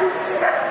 Yeah.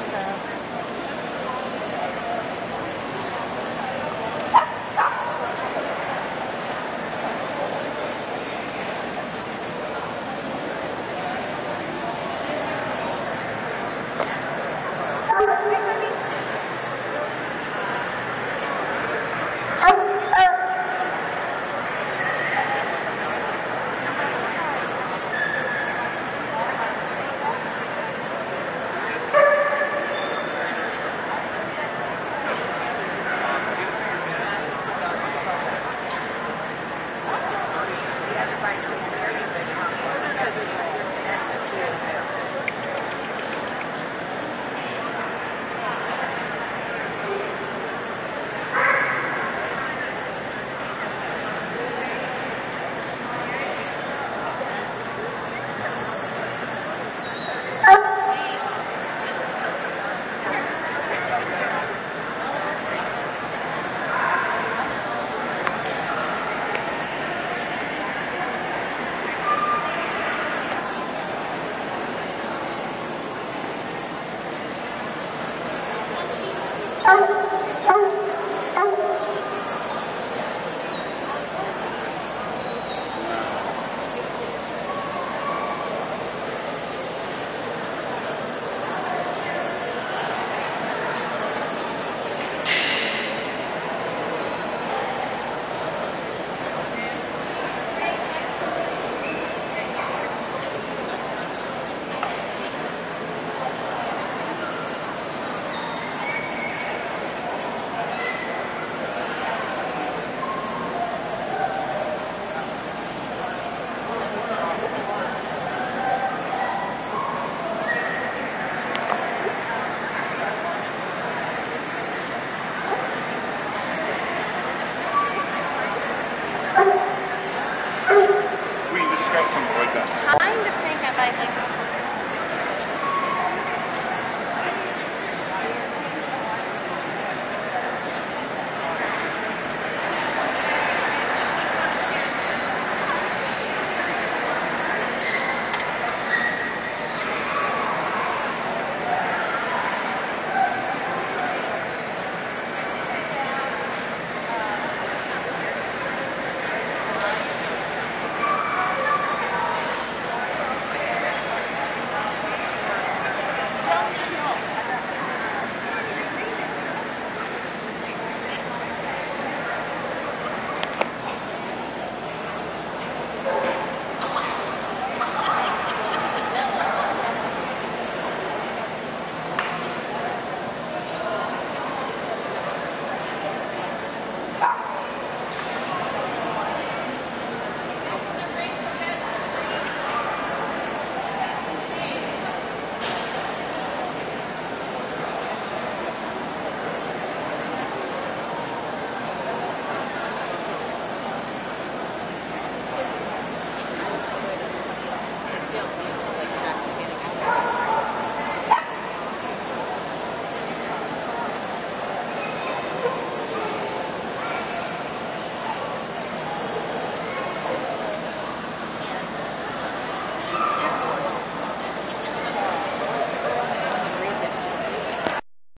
嗯